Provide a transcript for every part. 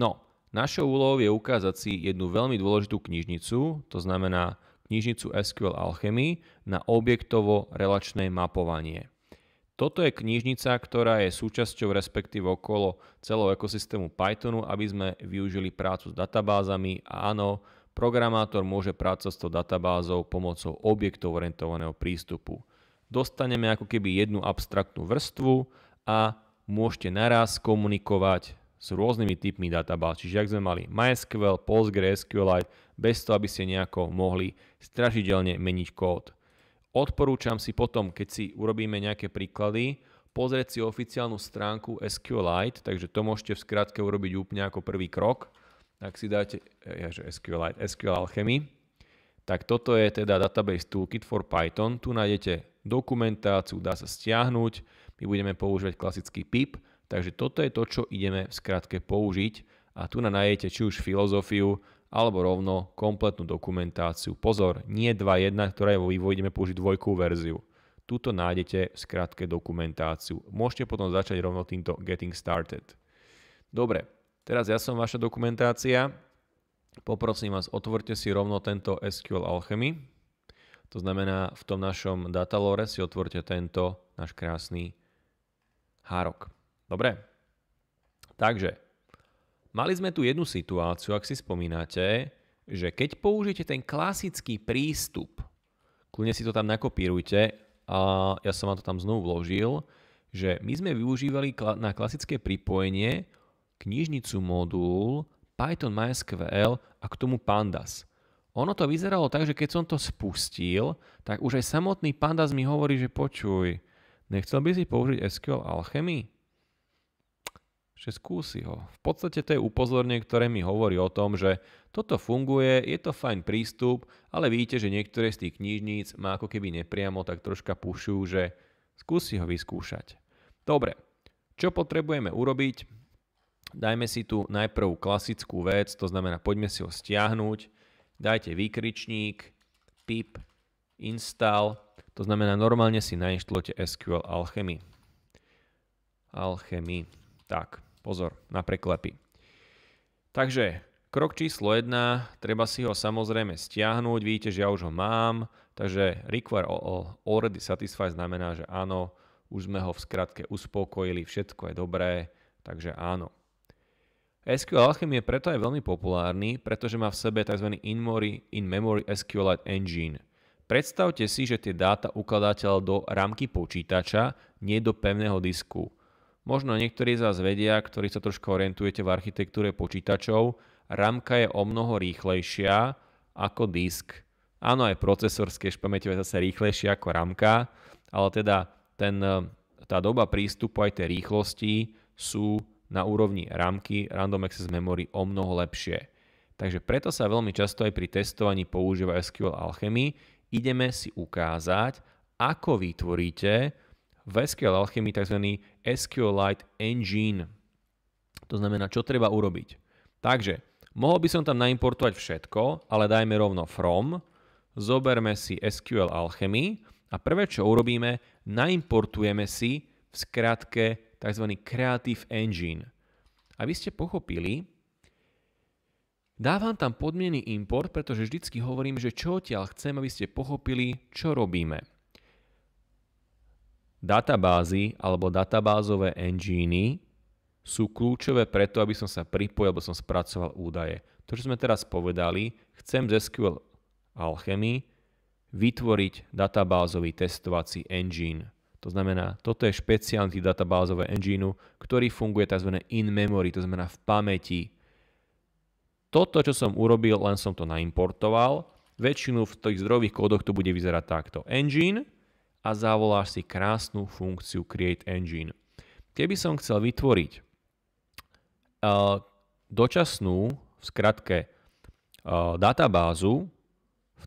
No, našou úlohou je ukázať si jednu veľmi dôležitú knižnicu, to znamená knižnicu SQL Alchemy na objektovo-relačné mapovanie. Toto je knižnica, ktorá je súčasťou respektíve okolo celého ekosystému Pythonu, aby sme využili prácu s databázami a áno, programátor môže pracovať s tou databázou pomocou objektov orientovaného prístupu. Dostaneme ako keby jednu abstraktnú vrstvu a môžete naraz komunikovať s rôznymi typmi databáz. Čiže ak sme mali MySQL, PostgreSQLite, bez toho, aby ste nejako mohli stražidelne meniť kód. Odporúčam si potom, keď si urobíme nejaké príklady, pozrieť si oficiálnu stránku SQLite, takže to môžete v skratke urobiť úplne ako prvý krok. Ak si dáte ja, že SQLite, SQL Alchemy, tak toto je teda Database Toolkit for Python. Tu nájdete dokumentáciu, dá sa stiahnuť, my budeme používať klasický pip, takže toto je to, čo ideme v skratke použiť a tu na nájdete či už filozofiu, alebo rovno kompletnú dokumentáciu. Pozor, nie 2.1, ktorá je vo vývoji, ideme použiť dvojkú verziu. Tuto nájdete v skratke dokumentáciu. Môžete potom začať rovno týmto Getting Started. Dobre, teraz ja som vaša dokumentácia. Poprosím vás, otvorte si rovno tento SQL Alchemy. To znamená, v tom našom datalore si otvorte tento náš krásny hárok. Dobre? Takže, Mali sme tu jednu situáciu, ak si spomínate, že keď použijete ten klasický prístup, kľudne si to tam nakopírujte a ja som vám to tam znovu vložil, že my sme využívali na klasické pripojenie knižnicu modul Python MySQL a k tomu Pandas. Ono to vyzeralo tak, že keď som to spustil, tak už aj samotný Pandas mi hovorí, že počuj, nechcel by si použiť SQL Alchemy? Že skúsi ho. V podstate to je upozornenie, ktoré mi hovorí o tom, že toto funguje, je to fajn prístup, ale vidíte, že niektoré z tých knižníc má ako keby nepriamo tak troška pušujú, že skúsi ho vyskúšať. Dobre, čo potrebujeme urobiť? Dajme si tu najprv klasickú vec, to znamená poďme si ho stiahnuť, dajte výkričník, pip, install, to znamená normálne si nainštalujete SQL Alchemy. Alchemy. Tak, Pozor na preklepy. Takže krok číslo 1, treba si ho samozrejme stiahnuť, vidíte, že ja už ho mám, takže require already satisfied znamená, že áno, už sme ho v skratke uspokojili, všetko je dobré, takže áno. SQL Alchemy je preto aj veľmi populárny, pretože má v sebe tzv. in-memory, in-memory SQLite engine. Predstavte si, že tie dáta ukladáte do rámky počítača, nie do pevného disku. Možno niektorí z vás vedia, ktorí sa trošku orientujete v architektúre počítačov, ramka je o mnoho rýchlejšia ako disk. Áno, aj procesorské pamäťové zase rýchlejšie ako ramka, ale teda ten, tá doba prístupu aj tej rýchlosti sú na úrovni ramky Random Access Memory o mnoho lepšie. Takže preto sa veľmi často aj pri testovaní používa SQL Alchemy. Ideme si ukázať, ako vytvoríte v SQL Alchemy tzv. SQLite Engine. To znamená, čo treba urobiť. Takže, mohol by som tam naimportovať všetko, ale dajme rovno from, zoberme si SQL Alchemy a prvé, čo urobíme, naimportujeme si v skratke tzv. Creative Engine. Aby ste pochopili, dávam tam podmiený import, pretože vždycky hovorím, že čo odtiaľ chcem, aby ste pochopili, čo robíme. Databázy alebo databázové engíny sú kľúčové preto, aby som sa pripojil, aby som spracoval údaje. To, čo sme teraz povedali, chcem z SQL Alchemy vytvoriť databázový testovací engine. To znamená, toto je špeciálny databázové engine, ktorý funguje tzv. in memory, to znamená v pamäti. Toto, čo som urobil, len som to naimportoval. Väčšinu v tých zdrojových kódoch to bude vyzerať takto. Engine, a zavoláš si krásnu funkciu Create Engine. Keby som chcel vytvoriť uh, dočasnú, v skratke, uh, databázu,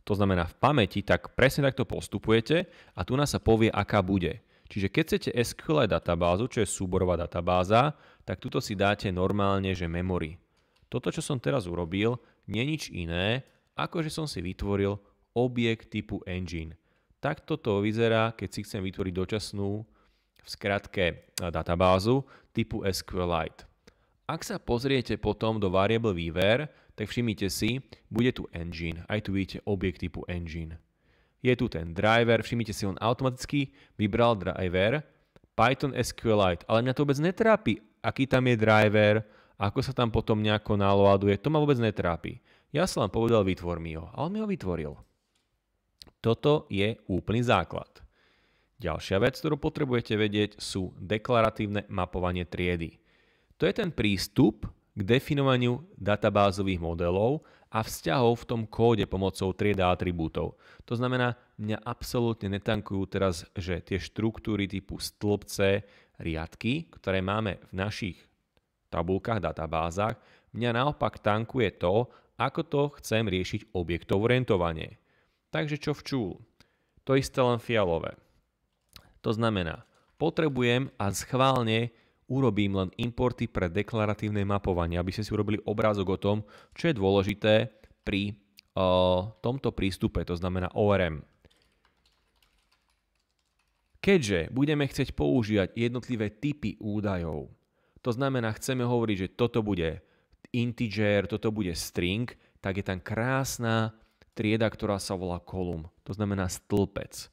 to znamená v pamäti, tak presne takto postupujete a tu nás sa povie, aká bude. Čiže keď chcete SQL databázu, čo je súborová databáza, tak tuto si dáte normálne, že memory. Toto, čo som teraz urobil, nie nič iné, ako že som si vytvoril objekt typu engine. Takto to vyzerá, keď si chcem vytvoriť dočasnú, v skratke, databázu typu SQLite. Ak sa pozriete potom do variable výver, tak všimnite si, bude tu engine, aj tu vidíte objekt typu engine. Je tu ten driver, všimnite si, on automaticky vybral driver Python SQLite, ale mňa to vôbec netrápi, aký tam je driver, ako sa tam potom nejako naloaduje, to ma vôbec netrápi. Ja som vám povedal, vytvor mi ho, a on mi ho vytvoril. Toto je úplný základ. Ďalšia vec, ktorú potrebujete vedieť, sú deklaratívne mapovanie triedy. To je ten prístup k definovaniu databázových modelov a vzťahov v tom kóde pomocou trieda atribútov. To znamená, mňa absolútne netankujú teraz, že tie štruktúry typu stĺpce, riadky, ktoré máme v našich tabulkách, databázach, mňa naopak tankuje to, ako to chcem riešiť objektov orientovanie. Takže čo včúl? To isté len fialové. To znamená, potrebujem a schválne urobím len importy pre deklaratívne mapovanie, aby ste si urobili obrázok o tom, čo je dôležité pri uh, tomto prístupe, to znamená ORM. Keďže budeme chcieť používať jednotlivé typy údajov, to znamená, chceme hovoriť, že toto bude integer, toto bude string, tak je tam krásna trieda, ktorá sa volá kolum. To znamená stĺpec.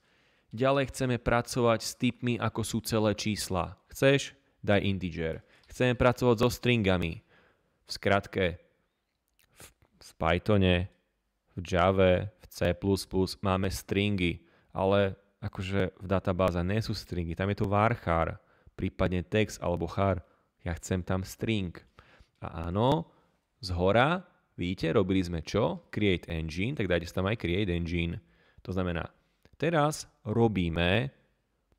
Ďalej chceme pracovať s typmi, ako sú celé čísla. Chceš? Daj integer. Chceme pracovať so stringami. V skratke, v, v Pythone, v Java, v C++ máme stringy, ale akože v databáze nie sú stringy, tam je to varchar, prípadne text alebo char. Ja chcem tam string. A áno, z hora, vidíte, robili sme čo? Create engine, tak dajte tam aj create engine. To znamená, teraz robíme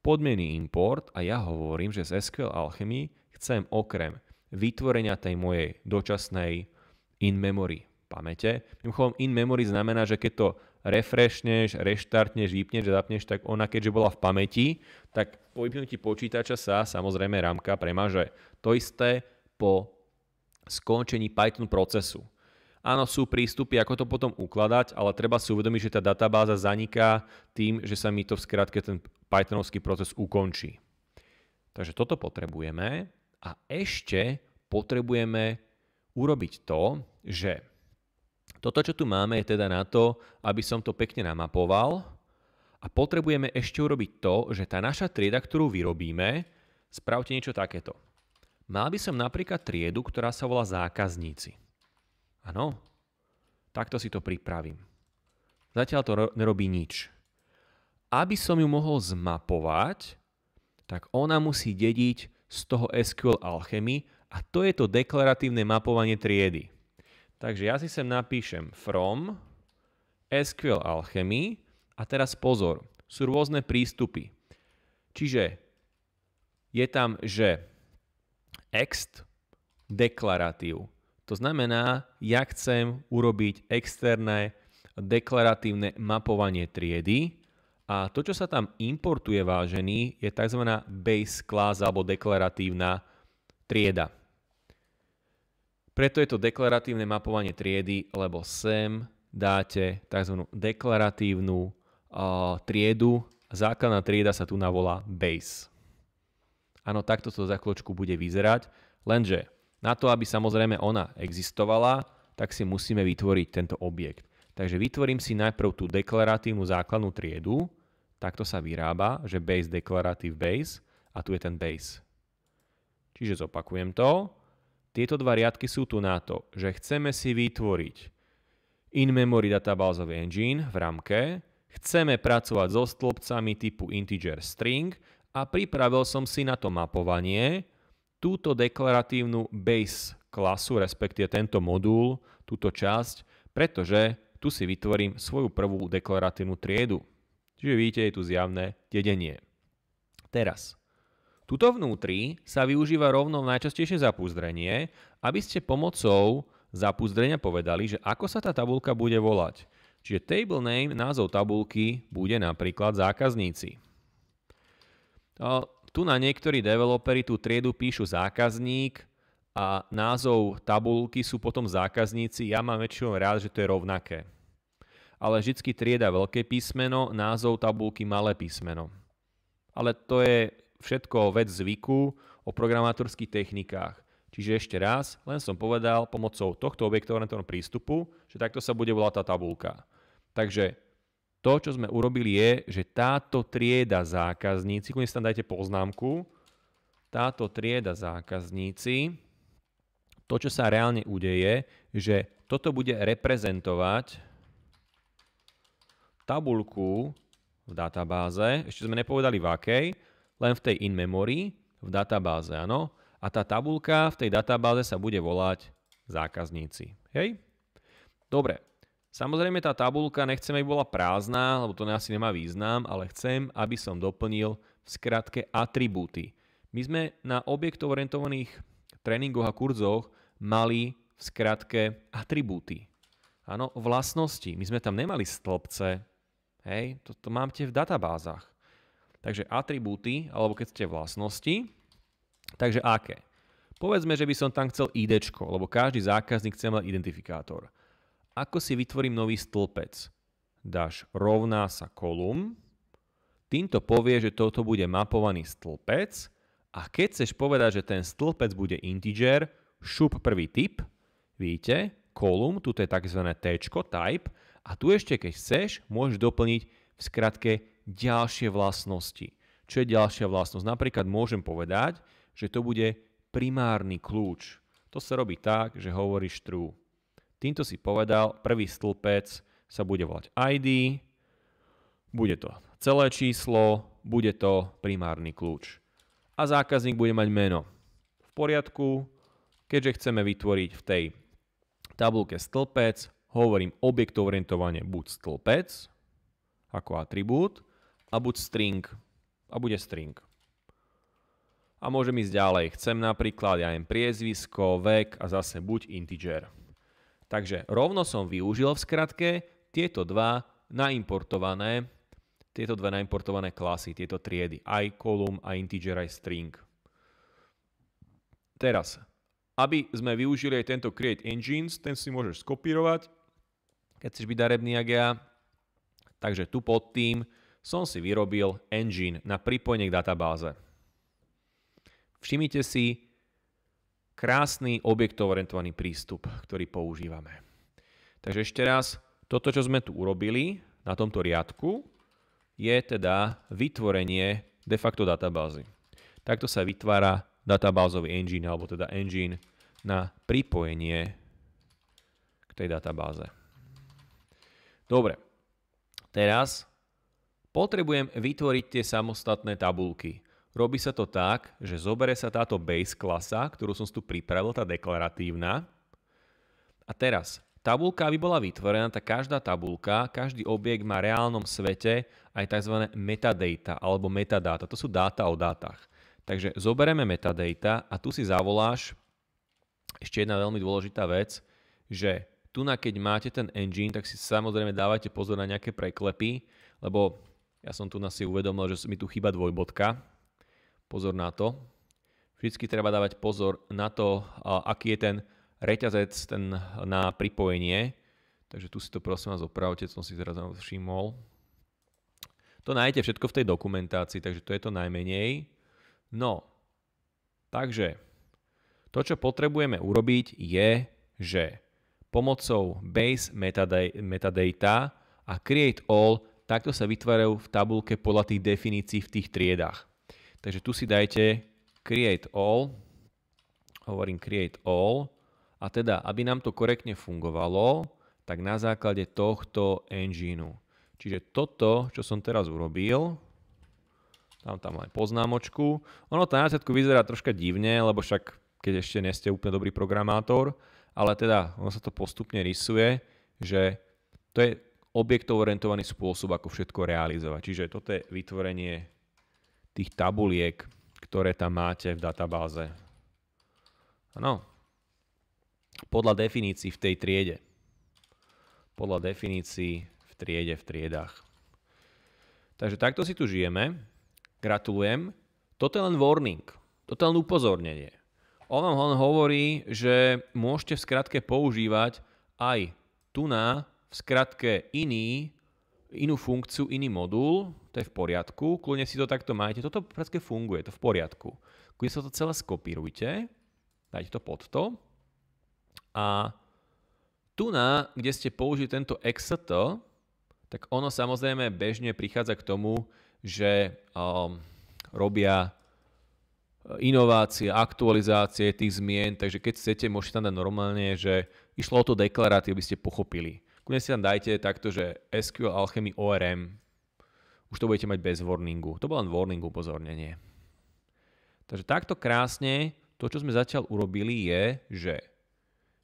podmiený import a ja hovorím, že z SQL Alchemy chcem okrem vytvorenia tej mojej dočasnej in-memory pamäte. Mimochodom, in-memory znamená, že keď to refreshneš, reštartneš, vypneš a zapneš, tak ona keďže bola v pamäti, tak po vypnutí počítača sa samozrejme rámka premaže. To isté po skončení Python procesu. Áno, sú prístupy, ako to potom ukladať, ale treba si uvedomiť, že tá databáza zaniká tým, že sa mi to v skratke ten Pythonovský proces ukončí. Takže toto potrebujeme a ešte potrebujeme urobiť to, že toto, čo tu máme, je teda na to, aby som to pekne namapoval a potrebujeme ešte urobiť to, že tá naša trieda, ktorú vyrobíme, spravte niečo takéto. Mal by som napríklad triedu, ktorá sa volá zákazníci. Áno? Takto si to pripravím. Zatiaľ to nerobí nič. Aby som ju mohol zmapovať, tak ona musí dediť z toho SQL Alchemy a to je to deklaratívne mapovanie triedy. Takže ja si sem napíšem from SQL Alchemy a teraz pozor, sú rôzne prístupy. Čiže je tam, že ext deklaratív. To znamená, ja chcem urobiť externé deklaratívne mapovanie triedy a to, čo sa tam importuje, vážený, je tzv. base class alebo deklaratívna trieda. Preto je to deklaratívne mapovanie triedy, lebo sem dáte tzv. deklaratívnu uh, triedu. Základná trieda sa tu navolá base. Áno, takto to za chvíľočku bude vyzerať, lenže na to, aby samozrejme ona existovala, tak si musíme vytvoriť tento objekt. Takže vytvorím si najprv tú deklaratívnu základnú triedu, takto sa vyrába, že base deklaratív base a tu je ten base. Čiže zopakujem to. Tieto dva riadky sú tu na to, že chceme si vytvoriť in-memory databázový engine v ramke, chceme pracovať so stĺpcami typu integer string a pripravil som si na to mapovanie túto deklaratívnu base klasu, respektíve tento modul, túto časť, pretože tu si vytvorím svoju prvú deklaratívnu triedu. Čiže vidíte, je tu zjavné dedenie. Teraz, Tuto vnútri sa využíva rovno najčastejšie zapúzdrenie, aby ste pomocou zapúzdrenia povedali, že ako sa tá tabulka bude volať. Čiže table name, názov tabulky, bude napríklad zákazníci. Tu na niektorí developeri tú triedu píšu zákazník a názov tabulky sú potom zákazníci. Ja mám väčšinou rád, že to je rovnaké. Ale vždy trieda veľké písmeno, názov tabulky malé písmeno. Ale to je všetko vec zvyku o programátorských technikách. Čiže ešte raz, len som povedal pomocou tohto objektovo-orientovaného prístupu, že takto sa bude volať tá tabulka. Takže to, čo sme urobili je, že táto trieda zákazníci, si tam dajte poznámku, táto trieda zákazníci, to, čo sa reálne udeje, že toto bude reprezentovať tabulku v databáze, ešte sme nepovedali v akej, len v tej in-memory, v databáze, áno. A tá tabulka v tej databáze sa bude volať zákazníci. Hej? Dobre. Samozrejme tá tabulka nechcem, aby bola prázdna, lebo to asi nemá význam, ale chcem, aby som doplnil v skratke atribúty. My sme na objektovo orientovaných tréningoch a kurzoch mali v skratke atribúty. Áno, vlastnosti. My sme tam nemali stĺpce. Hej, toto máte v databázach. Takže atribúty, alebo keď ste vlastnosti, takže aké? Povedzme, že by som tam chcel ID, lebo každý zákazník chce mať identifikátor. Ako si vytvorím nový stĺpec? Dáš rovná sa kolum, týmto povie, že toto bude mapovaný stĺpec a keď chceš povedať, že ten stĺpec bude integer, šup prvý typ, vidíte, kolum, tu je tzv. t, type, a tu ešte keď chceš, môžeš doplniť v skratke ďalšie vlastnosti. Čo je ďalšia vlastnosť? Napríklad môžem povedať, že to bude primárny kľúč. To sa robí tak, že hovoríš true. Týmto si povedal, prvý stĺpec sa bude volať ID, bude to celé číslo, bude to primárny kľúč. A zákazník bude mať meno. V poriadku, keďže chceme vytvoriť v tej tabulke stĺpec, hovorím objektov orientovanie buď stĺpec ako atribút, a buď string. A bude string. A môžem ísť ďalej. Chcem napríklad, ja jem priezvisko, vek a zase buď integer. Takže rovno som využil v skratke tieto dva naimportované, tieto dve naimportované klasy, tieto triedy, aj column, aj integer, aj string. Teraz, aby sme využili aj tento create engines, ten si môžeš skopírovať, keď chceš byť darebný, jak ja. Takže tu pod tým som si vyrobil engine na pripojenie k databáze. Všimnite si krásny objektovo-orientovaný prístup, ktorý používame. Takže ešte raz, toto, čo sme tu urobili na tomto riadku, je teda vytvorenie de facto databázy. Takto sa vytvára databázový engine, alebo teda engine na pripojenie k tej databáze. Dobre, teraz Potrebujem vytvoriť tie samostatné tabulky. Robí sa to tak, že zobere sa táto base klasa, ktorú som tu pripravil, tá deklaratívna. A teraz, tabulka aby bola vytvorená, tak každá tabulka, každý objekt má v reálnom svete aj tzv. metadata alebo metadata. To sú dáta o dátach. Takže zoberieme metadata a tu si zavoláš ešte jedna veľmi dôležitá vec, že tu na keď máte ten engine, tak si samozrejme dávajte pozor na nejaké preklepy, lebo ja som tu na si uvedomil, že mi tu chýba dvojbodka. Pozor na to. Vždycky treba dávať pozor na to, aký je ten reťazec ten na pripojenie. Takže tu si to prosím vás opravte, som si teraz všimol. To nájdete všetko v tej dokumentácii, takže to je to najmenej. No, takže to, čo potrebujeme urobiť, je, že pomocou base metadata a create all takto sa vytvárajú v tabulke podľa tých definícií v tých triedách. Takže tu si dajte create all, hovorím create all, a teda, aby nám to korektne fungovalo, tak na základe tohto engineu. Čiže toto, čo som teraz urobil, tam tam aj poznámočku. Ono to na začiatku vyzerá troška divne, lebo však keď ešte nie ste úplne dobrý programátor, ale teda ono sa to postupne rysuje, že to je objektovo-orientovaný spôsob, ako všetko realizovať. Čiže toto je vytvorenie tých tabuliek, ktoré tam máte v databáze. Áno. Podľa definícií v tej triede. Podľa definícií v triede, v triedách. Takže takto si tu žijeme. Gratulujem. Toto je len warning. Toto je len upozornenie. On vám len hovorí, že môžete v skratke používať aj tu na v skratke iný, inú funkciu, iný modul, to je v poriadku, kľudne si to takto majte, toto v funguje, to v poriadku. Kľudne sa to celé skopírujte dajte to pod to. A tu na, kde ste použili tento ext, tak ono samozrejme bežne prichádza k tomu, že um, robia inovácie, aktualizácie tých zmien, takže keď chcete, môžete tam dať normálne, že išlo o to deklaráty, aby ste pochopili. Kľudne si tam dajte takto, že SQL Alchemy ORM, už to budete mať bez warningu. To bolo len warning upozornenie. Takže takto krásne to, čo sme zatiaľ urobili, je, že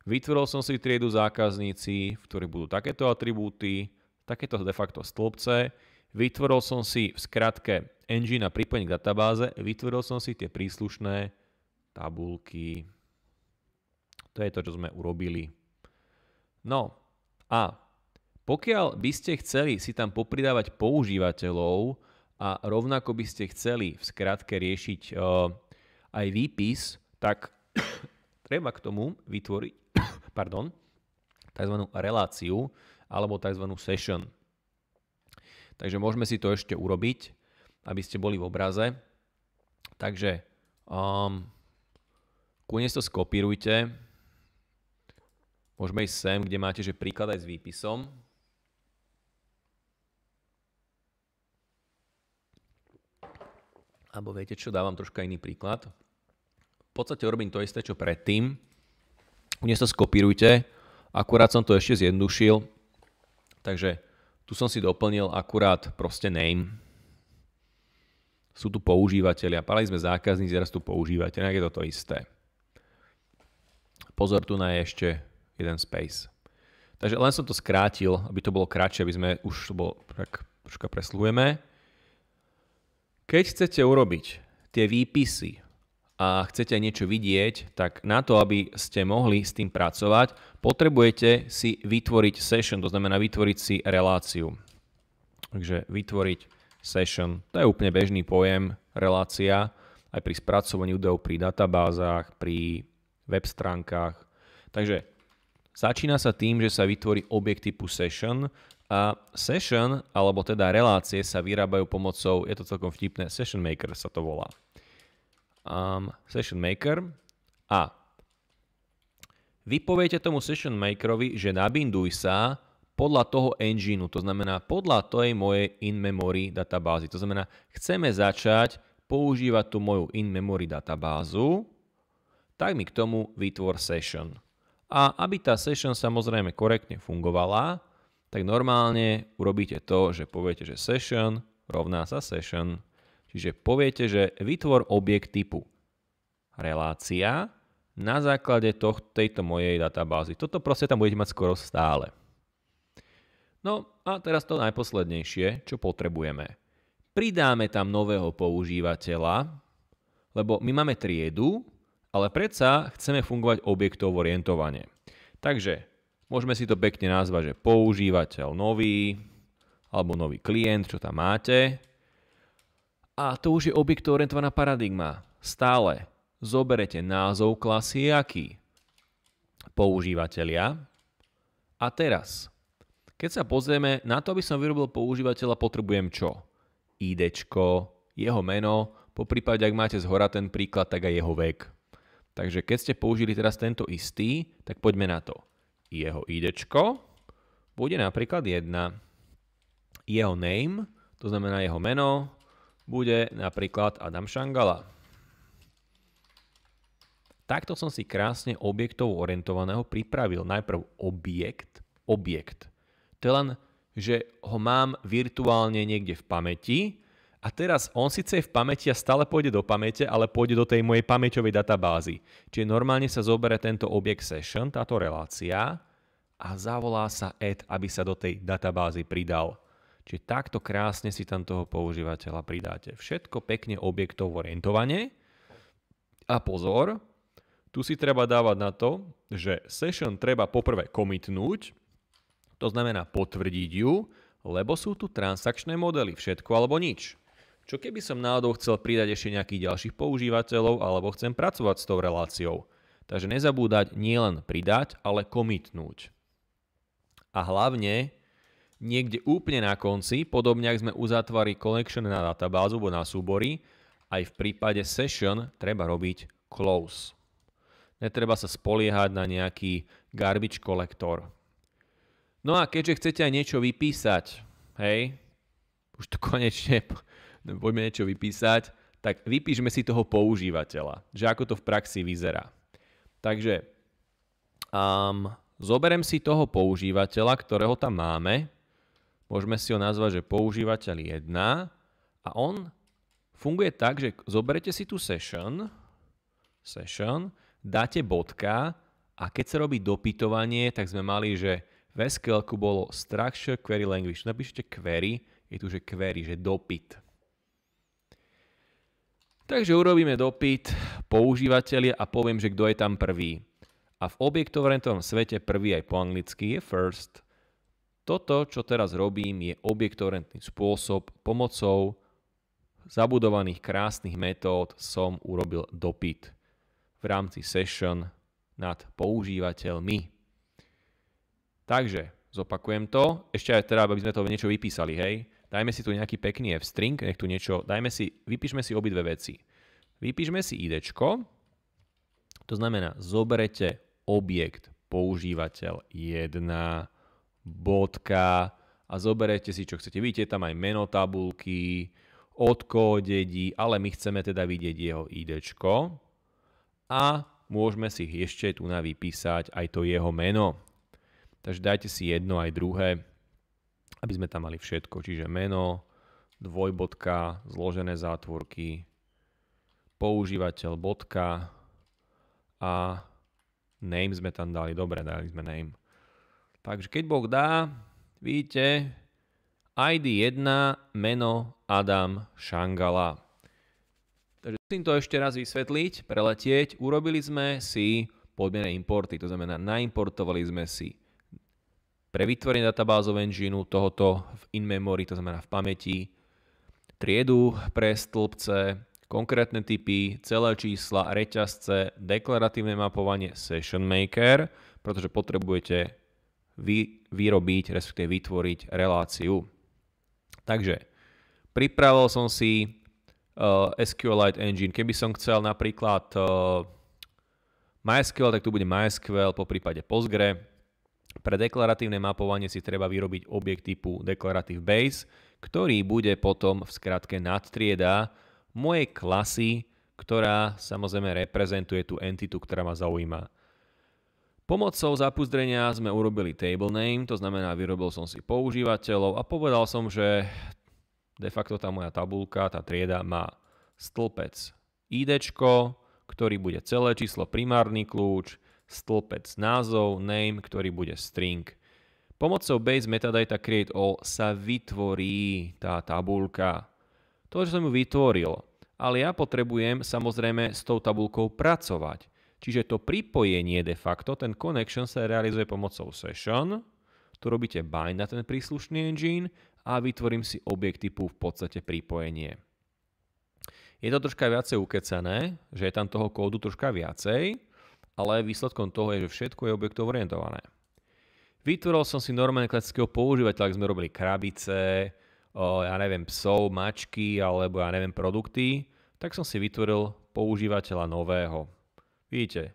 vytvoril som si triedu zákazníci, v ktorých budú takéto atribúty, takéto de facto stĺpce, vytvoril som si v skratke engine a pripojenie k databáze, vytvoril som si tie príslušné tabulky. To je to, čo sme urobili. No a pokiaľ by ste chceli si tam popridávať používateľov a rovnako by ste chceli v skratke riešiť uh, aj výpis, tak treba k tomu vytvoriť pardon, tzv. reláciu alebo tzv. session. Takže môžeme si to ešte urobiť, aby ste boli v obraze. Takže um, koniec to skopírujte. Môžeme ísť sem, kde máte že príklad aj s výpisom. Alebo viete čo, dávam troška iný príklad podstate robím to isté, čo predtým. Dnes to skopírujte, akurát som to ešte zjednodušil, takže tu som si doplnil akurát proste name. Sú tu používateľia, pali sme zákazníci, teraz tu používateľia, je to to isté. Pozor, tu na je ešte jeden space. Takže len som to skrátil, aby to bolo kratšie, aby sme už to bolo, tak troška presluhujeme. Keď chcete urobiť tie výpisy a chcete niečo vidieť, tak na to, aby ste mohli s tým pracovať, potrebujete si vytvoriť session, to znamená vytvoriť si reláciu. Takže vytvoriť session, to je úplne bežný pojem, relácia, aj pri spracovaní údajov, pri databázach, pri web stránkach. Takže začína sa tým, že sa vytvorí objekt typu session a session, alebo teda relácie sa vyrábajú pomocou, je to celkom vtipné, session maker sa to volá um, session maker a vy poviete tomu session makerovi, že nabinduj sa podľa toho engineu, to znamená podľa tej mojej in-memory databázy. To znamená, chceme začať používať tú moju in-memory databázu, tak mi k tomu vytvor session. A aby tá session samozrejme korektne fungovala, tak normálne urobíte to, že poviete, že session rovná sa session Čiže poviete, že vytvor objekt typu relácia na základe toh, tejto mojej databázy. Toto proste tam budete mať skoro stále. No a teraz to najposlednejšie, čo potrebujeme. Pridáme tam nového používateľa, lebo my máme triedu, ale predsa chceme fungovať objektov orientovane. Takže môžeme si to pekne nazvať, že používateľ nový, alebo nový klient, čo tam máte. A to už je orientovaná paradigma. Stále zoberete názov klasy aký? Používateľia. A teraz, keď sa pozrieme, na to, aby som vyrobil používateľa, potrebujem čo? IDčko, jeho meno, po prípade, ak máte zhora ten príklad, tak aj jeho vek. Takže keď ste použili teraz tento istý, tak poďme na to. Jeho IDčko bude napríklad 1. Jeho name, to znamená jeho meno, bude napríklad Adam Šangala. Takto som si krásne objektov orientovaného pripravil. Najprv objekt, objekt. To je len, že ho mám virtuálne niekde v pamäti a teraz on síce je v pamäti a stále pôjde do pamäte, ale pôjde do tej mojej pamäťovej databázy. Čiže normálne sa zoberie tento objekt session, táto relácia a zavolá sa add, aby sa do tej databázy pridal. Čiže takto krásne si tam toho používateľa pridáte. Všetko pekne objektov orientovane. A pozor, tu si treba dávať na to, že session treba poprvé komitnúť, to znamená potvrdiť ju, lebo sú tu transakčné modely, všetko alebo nič. Čo keby som náhodou chcel pridať ešte nejakých ďalších používateľov alebo chcem pracovať s tou reláciou. Takže nezabúdať nielen pridať, ale komitnúť. A hlavne niekde úplne na konci, podobne ak sme uzatvali connection na databázu alebo na súbory, aj v prípade session treba robiť close. Netreba sa spoliehať na nejaký garbage kolektor. No a keďže chcete aj niečo vypísať, hej, už to konečne poďme niečo vypísať, tak vypíšme si toho používateľa, že ako to v praxi vyzerá. Takže um, zoberiem si toho používateľa, ktorého tam máme, môžeme si ho nazvať, že používateľ 1 a on funguje tak, že zoberete si tú session, session, dáte bodka a keď sa robí dopytovanie, tak sme mali, že v SQL bolo structure query language. Napíšete query, je tu, že query, že dopyt. Takže urobíme dopyt používateľia a poviem, že kto je tam prvý. A v objektovrentovom svete prvý aj po anglicky je first. Toto, čo teraz robím, je objektovorentný spôsob. Pomocou zabudovaných krásnych metód som urobil dopyt v rámci session nad používateľmi. Takže, zopakujem to, ešte aj teda, aby sme to niečo vypísali, hej. Dajme si tu nejaký pekný f-string, nech tu niečo, dajme si, vypíšme si obidve veci. Vypíšme si id, to znamená, zoberete objekt používateľ 1, bodka a zoberete si, čo chcete. Vidíte tam aj meno tabulky, odkódedí, ale my chceme teda vidieť jeho id a môžeme si ešte tu na vypísať aj to jeho meno. Takže dajte si jedno aj druhé, aby sme tam mali všetko. Čiže meno, dvojbodka, zložené zátvorky, používateľ bodka a name sme tam dali. Dobre, dali sme name. Takže keď Boh dá, vidíte, ID 1, meno Adam Shangala. Takže musím to ešte raz vysvetliť, preletieť. Urobili sme si podmienené importy, to znamená naimportovali sme si pre vytvorenie databázov engineu tohoto v in-memory, to znamená v pamäti, triedu pre stĺpce, konkrétne typy, celé čísla, reťazce, deklaratívne mapovanie Session Maker, pretože potrebujete vy, vyrobiť, respektíve vytvoriť reláciu. Takže pripravil som si uh, SQLite Engine. Keby som chcel napríklad uh, MySQL, tak tu bude MySQL, po prípade Postgre. Pre deklaratívne mapovanie si treba vyrobiť objekt typu Declarative Base, ktorý bude potom v skratke nadtrieda mojej klasy, ktorá samozrejme reprezentuje tú entitu, ktorá ma zaujíma. Pomocou zapuzdrenia sme urobili table name, to znamená vyrobil som si používateľov a povedal som, že de facto tá moja tabulka, tá trieda má stĺpec ID, ktorý bude celé číslo primárny kľúč, stĺpec názov, name, ktorý bude string. Pomocou base metadata create all sa vytvorí tá tabulka. To, že som ju vytvoril, ale ja potrebujem samozrejme s tou tabulkou pracovať. Čiže to pripojenie de facto, ten connection sa realizuje pomocou session, tu robíte bind na ten príslušný engine a vytvorím si objekt typu v podstate pripojenie. Je to troška viacej ukecané, že je tam toho kódu troška viacej, ale výsledkom toho je, že všetko je objektov orientované. Vytvoril som si normálne klasického používateľa, ak sme robili krabice, ja neviem, psov, mačky alebo ja neviem, produkty, tak som si vytvoril používateľa nového. Vidíte,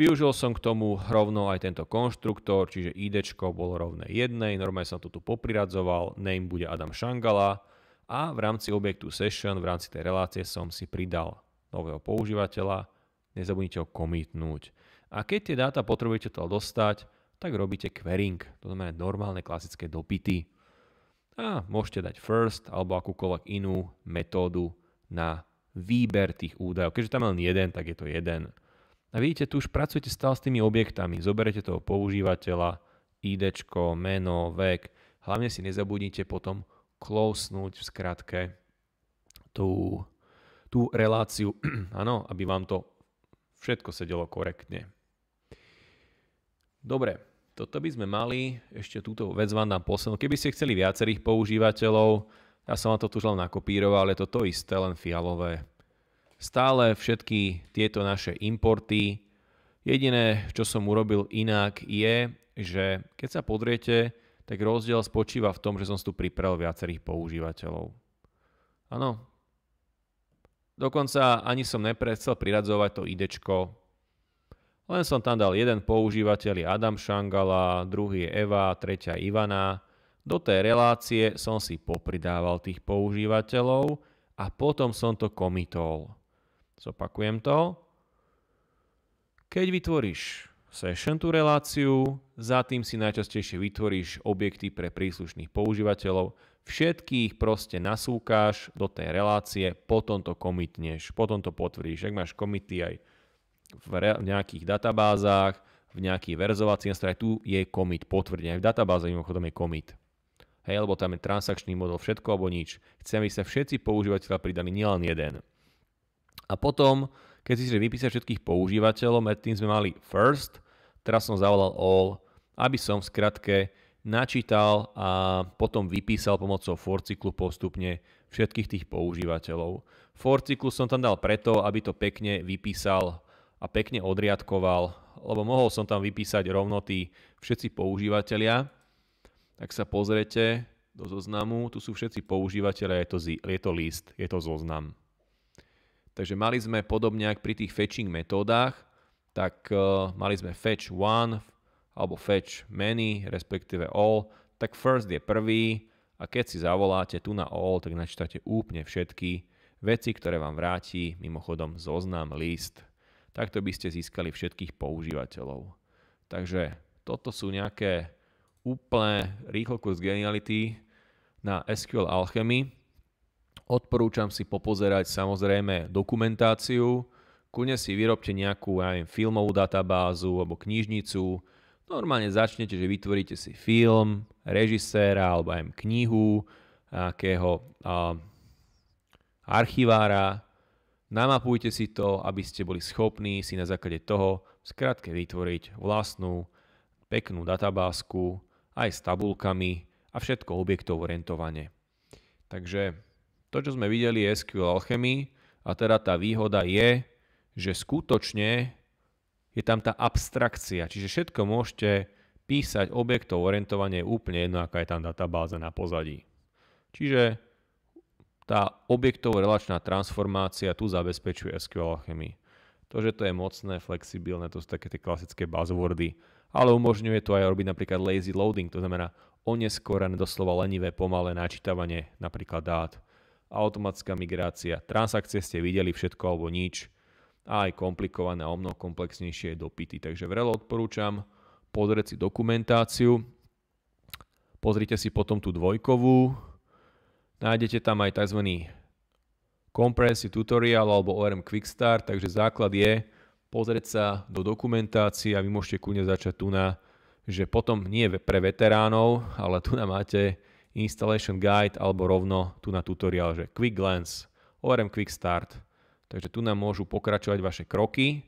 Využil som k tomu rovno aj tento konštruktor, čiže id bolo rovné jednej, normálne som to tu popriradzoval, name bude Adam Shangala a v rámci objektu session, v rámci tej relácie som si pridal nového používateľa, nezabudnite ho commitnúť. A keď tie dáta potrebujete to dostať, tak robíte querying, to znamená normálne klasické dopity. A môžete dať first alebo akúkoľvek inú metódu na výber tých údajov. Keďže tam len jeden, tak je to jeden. A vidíte, tu už pracujete stále s tými objektami. Zoberete toho používateľa, ID, meno, vek. Hlavne si nezabudnite potom closenúť v skratke tú, tú reláciu, áno, aby vám to všetko sedelo korektne. Dobre, toto by sme mali, ešte túto vec vám dám poslednú. Keby ste chceli viacerých používateľov, ja som vám to tu už len nakopíroval, ale to to isté, len fialové stále všetky tieto naše importy. Jediné, čo som urobil inak je, že keď sa podriete, tak rozdiel spočíva v tom, že som tu pripravil viacerých používateľov. Áno. Dokonca ani som neprechcel priradzovať to ID. Len som tam dal jeden používateľ je Adam Šangala, druhý je Eva, tretia Ivana. Do tej relácie som si popridával tých používateľov a potom som to komitol. Zopakujem to. Keď vytvoríš session tú reláciu, za tým si najčastejšie vytvoríš objekty pre príslušných používateľov, všetkých proste nasúkáš do tej relácie, potom to komitneš, potom to potvrdíš. Ak máš komity aj v, re- v nejakých databázach, v nejakých verzovacích nástrojoch, tu je commit potvrdený. Aj v databáze mimochodom je commit. Hej, lebo tam je transakčný model, všetko alebo nič. Chceme, aby sa všetci používateľa pridali, nielen jeden. A potom, keď si vypísať všetkých používateľov, medzi tým sme mali first, teraz som zavolal all, aby som v skratke načítal a potom vypísal pomocou for cyklu postupne všetkých tých používateľov. For cyklus som tam dal preto, aby to pekne vypísal a pekne odriadkoval, lebo mohol som tam vypísať rovno tí všetci používateľia. Ak sa pozrete do zoznamu, tu sú všetci používateľia, je to, je to list, je to zoznam. Takže mali sme podobne ako pri tých fetching metódach, tak uh, mali sme fetch one alebo fetch many, respektíve all, tak first je prvý a keď si zavoláte tu na all, tak načítate úplne všetky veci, ktoré vám vráti mimochodom zoznam list takto by ste získali všetkých používateľov. Takže toto sú nejaké úplne rýchlo kurz geniality na SQL Alchemy. Odporúčam si popozerať samozrejme dokumentáciu, kľudne si vyrobte nejakú ja neviem, filmovú databázu alebo knižnicu. Normálne začnete, že vytvoríte si film, režiséra alebo aj knihu, nejakého uh, archivára, Namapujte si to, aby ste boli schopní si na základe toho skrátke vytvoriť vlastnú peknú databázku aj s tabulkami a všetko objektov orientovane. Takže to, čo sme videli je SQL Alchemy a teda tá výhoda je, že skutočne je tam tá abstrakcia, čiže všetko môžete písať objektov orientovanie úplne jedno, aká je tam databáza na pozadí. Čiže tá objektov-relačná transformácia tu zabezpečuje SQL Alchemy. To, že to je mocné, flexibilné, to sú také tie klasické buzzwordy, ale umožňuje to aj robiť napríklad lazy loading, to znamená oneskorené, doslova lenivé, pomalé načítavanie napríklad dát, automatická migrácia, transakcie ste videli všetko alebo nič, a aj komplikované a o mnoho komplexnejšie dopity. Takže vrelo odporúčam pozrieť si dokumentáciu, pozrite si potom tú dvojkovú, Nájdete tam aj tzv. Comprehensive Tutorial alebo ORM Quick Start, takže základ je pozrieť sa do dokumentácie a vy môžete kľudne začať tu na, že potom nie pre veteránov, ale tu na máte Installation Guide alebo rovno tu na tutoriál, že Quick Glance, ORM Quick Start. Takže tu nám môžu pokračovať vaše kroky,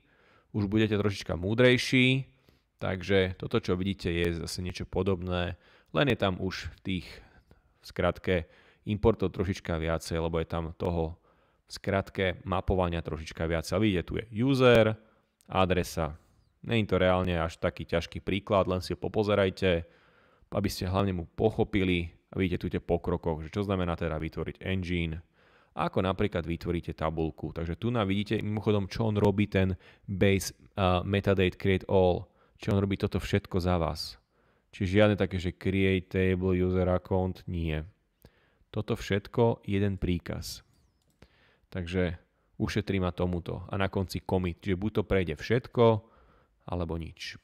už budete trošička múdrejší, takže toto, čo vidíte, je zase niečo podobné, len je tam už v tých, v skratke, importov trošička viacej, lebo je tam toho v skratke mapovania trošička viacej. Vidíte, tu je user, adresa. Není to reálne až taký ťažký príklad, len si ho popozerajte, aby ste hlavne mu pochopili a vidíte tu tie pokrokoch, že čo znamená teda vytvoriť engine, ako napríklad vytvoríte tabulku. Takže tu na vidíte mimochodom, čo on robí ten base uh, metadate create all, či on robí toto všetko za vás. Čiže žiadne také, že create table user account, nie. Toto všetko jeden príkaz. Takže ušetrí ma tomuto. A na konci commit, čiže buď to prejde všetko, alebo nič.